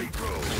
Great good.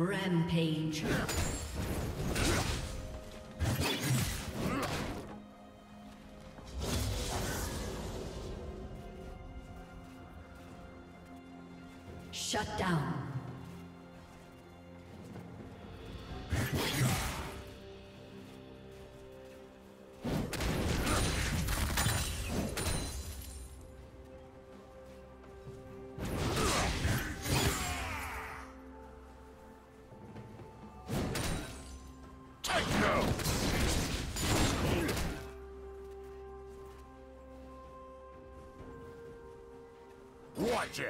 Rampage. Shut down. Watch!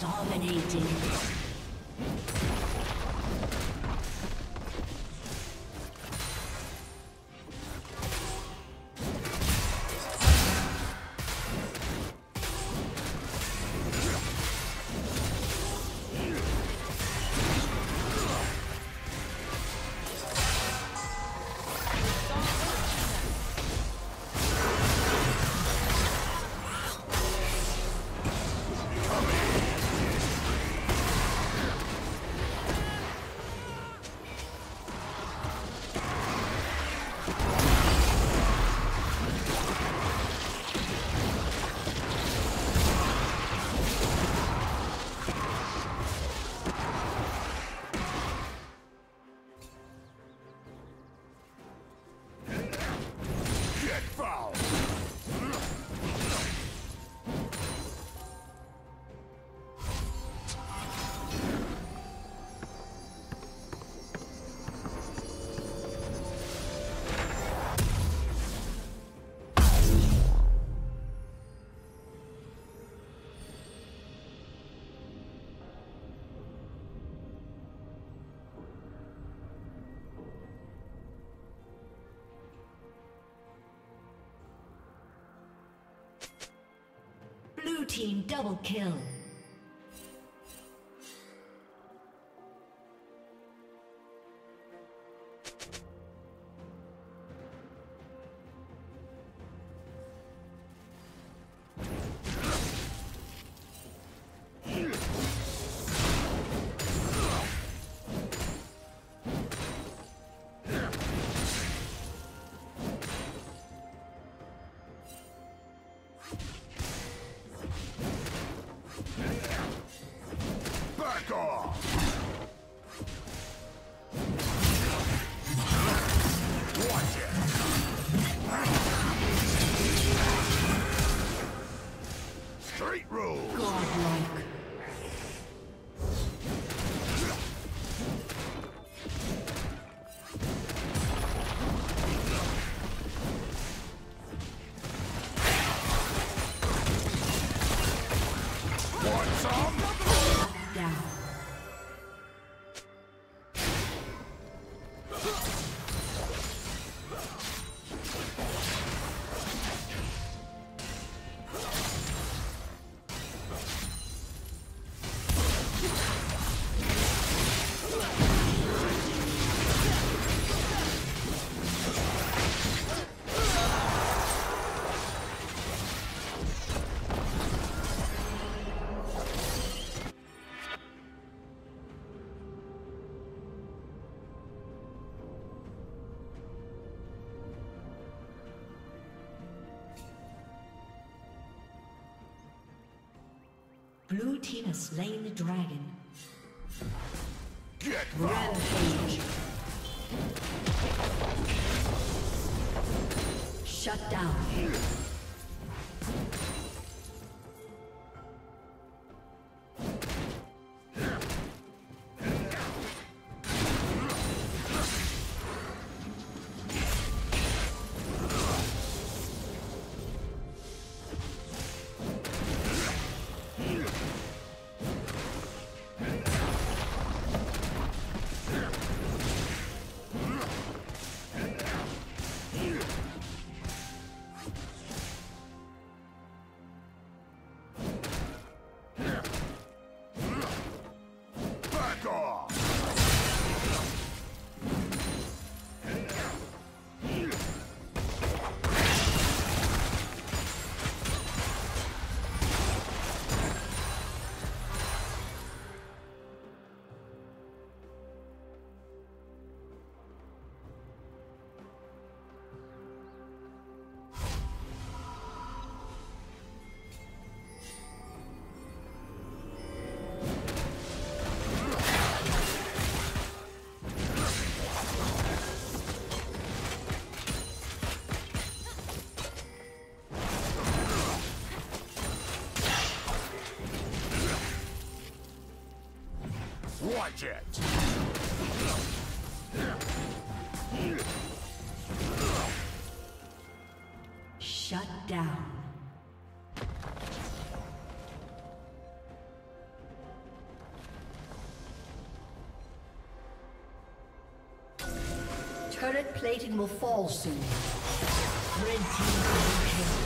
Dominating. foul! Team double kill. Blue team has slain the dragon. Get! Rampage. Shut down. Shut down. Turret plating will fall soon. Red team double kill.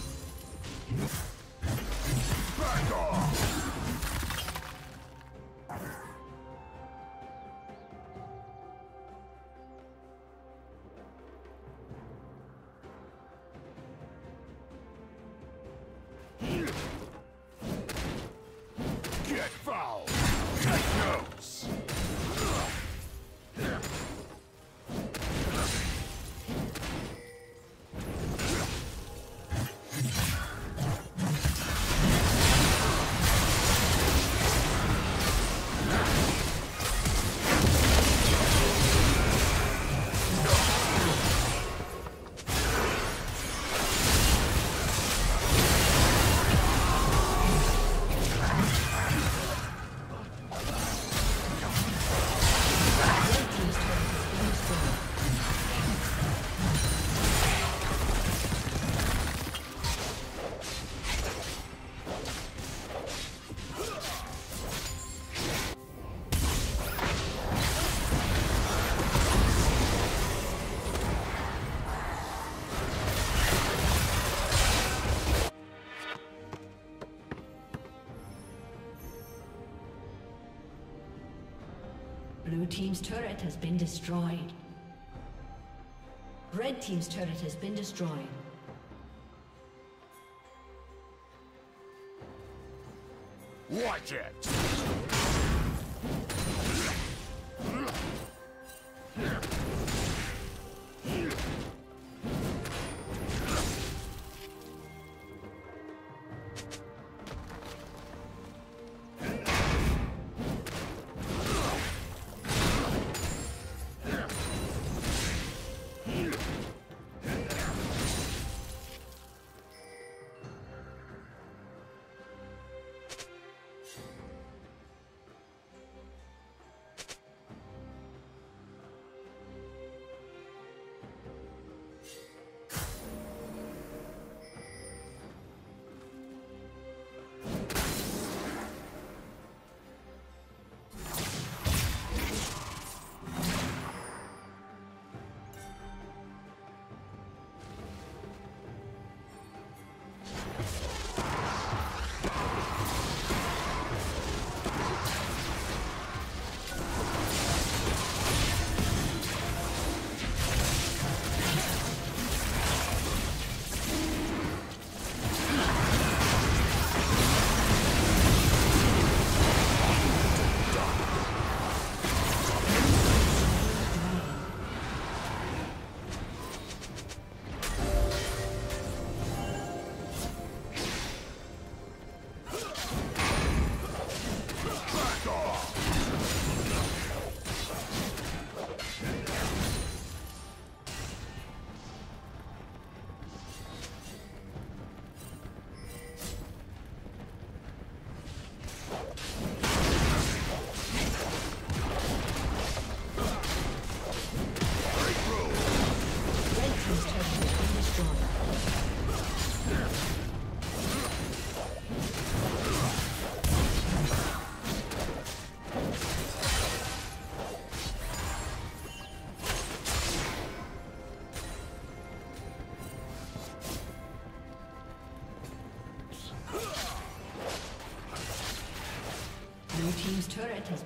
Team's turret has been destroyed. Red Team's turret has been destroyed. Watch it!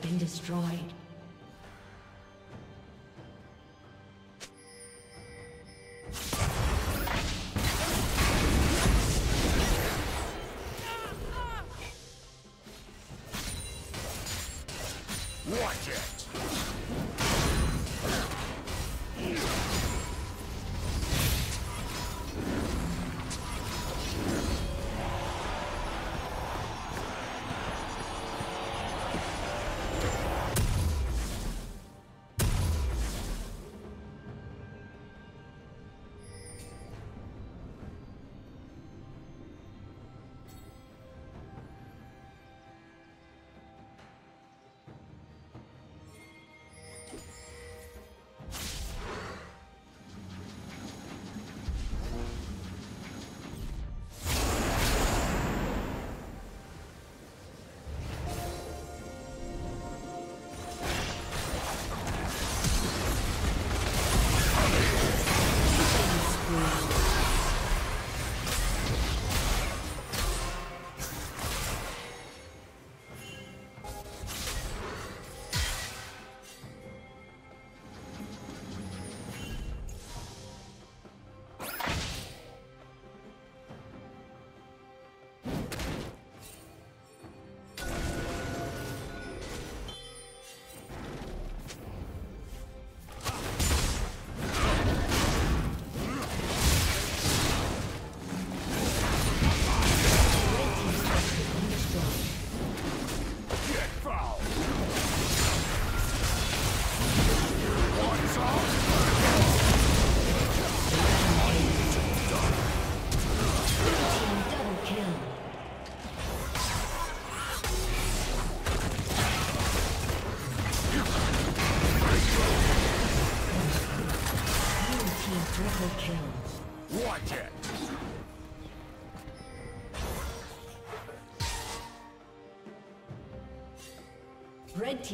Been destroyed. Watch it!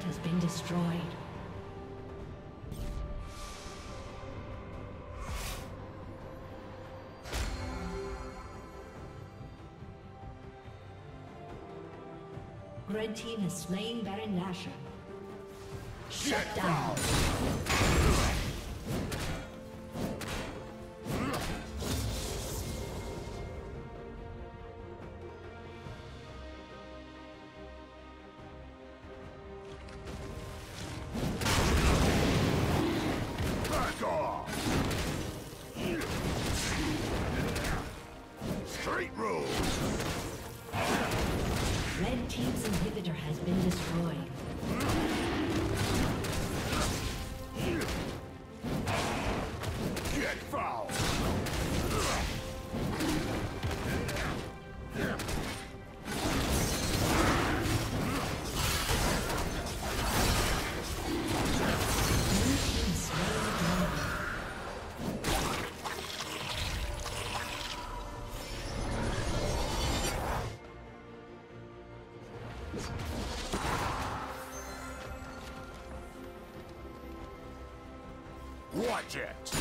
turret has been destroyed. Red team has slain Baron Nashor. Shut down. It!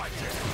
A summoner